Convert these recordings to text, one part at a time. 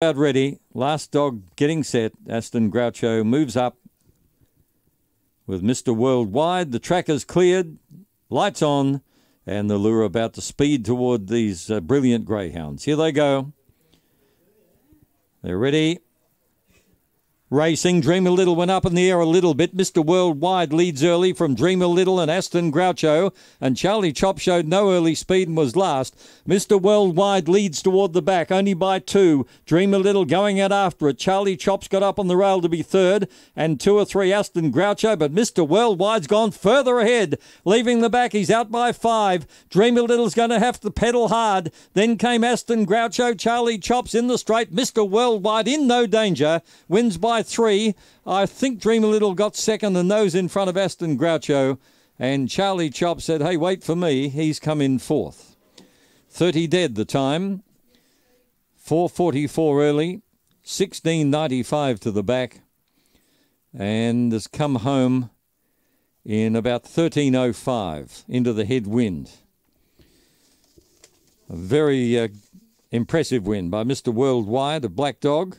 About ready. Last dog getting set. Aston Groucho moves up with Mr. Worldwide. The track is cleared. Lights on. And the lure about to speed toward these uh, brilliant greyhounds. Here they go. They're ready. Racing, Dream a Little went up in the air a little bit. Mr. Worldwide leads early from Dream a Little and Aston Groucho, and Charlie Chop showed no early speed and was last. Mr. Worldwide leads toward the back, only by two. Dream a Little going out after it. Charlie Chop's got up on the rail to be third, and two or three Aston Groucho, but Mr. Worldwide's gone further ahead, leaving the back. He's out by five. Dream a Little's going to have to pedal hard. Then came Aston Groucho. Charlie Chop's in the straight. Mr. Worldwide in no danger, wins by by three. I think Dream a Little got second and those in front of Aston Groucho. And Charlie Chop said, hey, wait for me. He's come in fourth. 30 dead the time. 444 early. 1695 to the back. And has come home in about 1305 into the headwind. A very uh, impressive win by Mr. Worldwide, a black dog.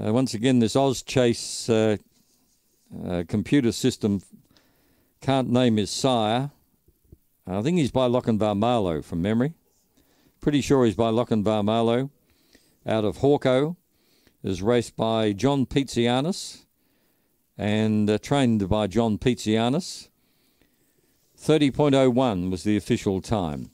Uh, once again, this OzChase uh, uh, computer system can't name his sire. I think he's by Lochinvar from memory. Pretty sure he's by Lochinvar out of Hawko. Is raced by John Pizzianis and uh, trained by John Pizzianis. 30.01 was the official time.